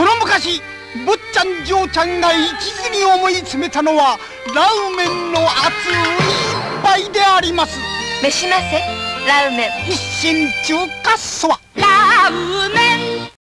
その昔坊ちゃん嬢ちゃんが一途に思い詰めたのはラーメンの熱い一杯であります。召しませラーメン。一心中華そば